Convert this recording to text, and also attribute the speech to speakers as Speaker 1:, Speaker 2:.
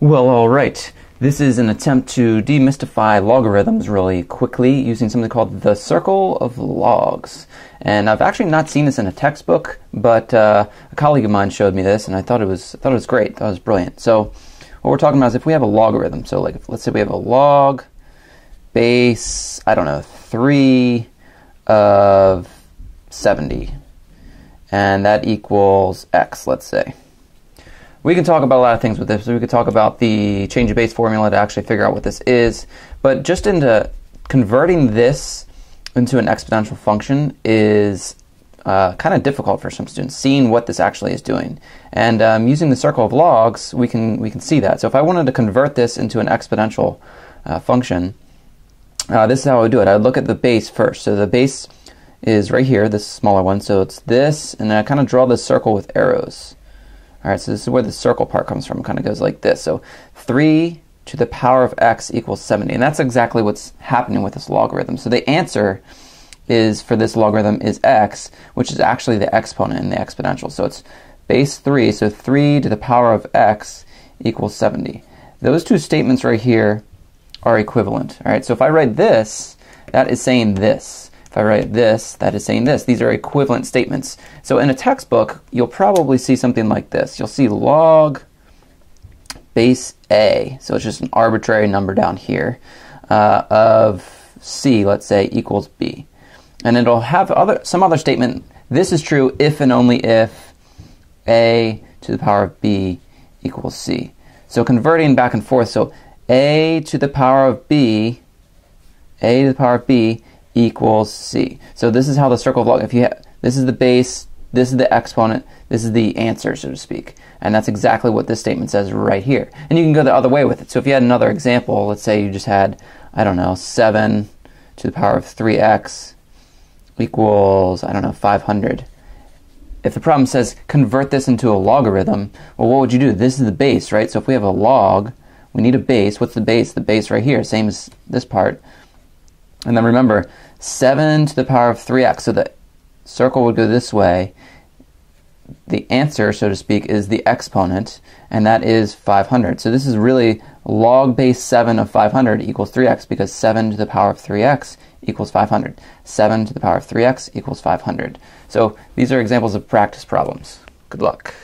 Speaker 1: Well, all right. This is an attempt to demystify logarithms really quickly using something called the circle of logs. And I've actually not seen this in a textbook, but uh, a colleague of mine showed me this, and I thought it was I thought it was great. That was brilliant. So, what we're talking about is if we have a logarithm. So, like, if, let's say we have a log base, I don't know, three of seventy, and that equals x. Let's say we can talk about a lot of things with this. We could talk about the change of base formula to actually figure out what this is. But just into converting this into an exponential function is uh, kind of difficult for some students, seeing what this actually is doing. And um, using the circle of logs, we can we can see that. So if I wanted to convert this into an exponential uh, function, uh, this is how I would do it. I would look at the base first. So the base is right here, this smaller one. So it's this, and then I kind of draw this circle with arrows. All right, so this is where the circle part comes from. Kind of goes like this. So 3 to the power of x equals 70. And that's exactly what's happening with this logarithm. So the answer is for this logarithm is x, which is actually the exponent in the exponential. So it's base 3, so 3 to the power of x equals 70. Those two statements right here are equivalent. All right, so if I write this, that is saying this. If I write this, that is saying this. These are equivalent statements. So in a textbook, you'll probably see something like this. You'll see log base A, so it's just an arbitrary number down here, uh, of C, let's say, equals B. And it'll have other some other statement. This is true if and only if A to the power of B equals C. So converting back and forth, so A to the power of B, A to the power of B equals c. So this is how the circle of log, if you have, this is the base, this is the exponent, this is the answer, so to speak. And that's exactly what this statement says right here. And you can go the other way with it. So if you had another example, let's say you just had, I don't know, 7 to the power of 3x equals, I don't know, 500. If the problem says convert this into a logarithm, well, what would you do? This is the base, right? So if we have a log, we need a base. What's the base? The base right here, same as this part. And then remember, 7 to the power of 3x. So the circle would go this way. The answer, so to speak, is the exponent, and that is 500. So this is really log base 7 of 500 equals 3x because 7 to the power of 3x equals 500. 7 to the power of 3x equals 500. So these are examples of practice problems. Good luck.